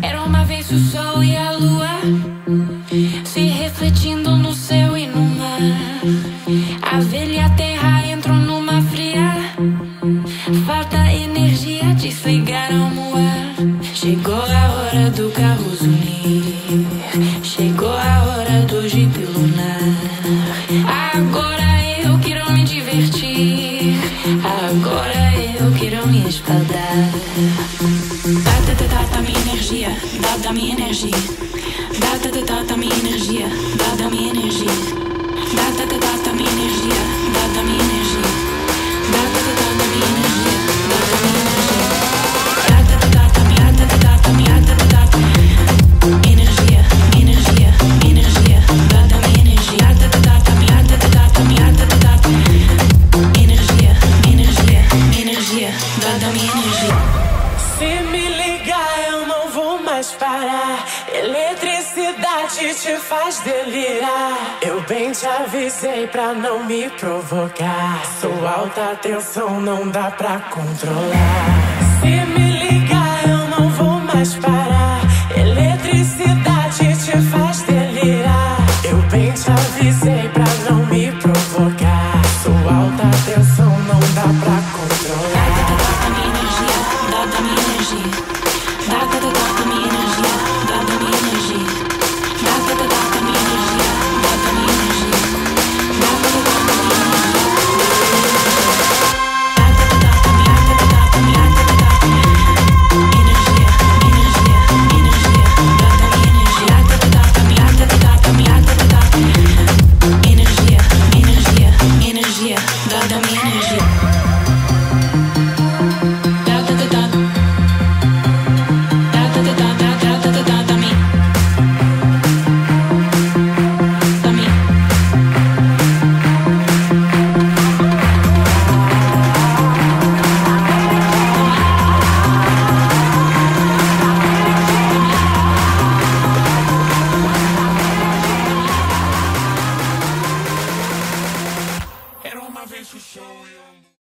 Era uma vez o sol e a lua se refletindo no céu e no mar. A velha terra entrou numa fria. Falta energia, desligaram o ar. Chegou a hora do carro zunir. Chegou me espadar. Dá, dá, dá, dá, energia. Dá, dá minha energia. Dá, dá, dá, dá, energia. Dá, dá minha energia. Dá, dá, dá, dá, energia. Dá, dá minha energia. Dá, dá, dá, dá, energia. Dá, dá. Dá, dá, dá, dá. Energia, energia, energia. Dá, dá energia. Dá, dá, dá, dá dá, dá, dá, dá, dá. Energia, energia, energia. faz parar. Eletricidade te faz delirar. Eu bem te avisei pra não me provocar. Sou alta tensão, não dá pra controlar. Se me ligar, eu não vou mais parar. Eletricidade te faz delirar. Eu bem te avisei pra não me provocar. Sou alta tensão, não dá pra controlar. Dá, dá, dá, dá, dá, dá, dá, dá, dá, dá, dá, Deixa o show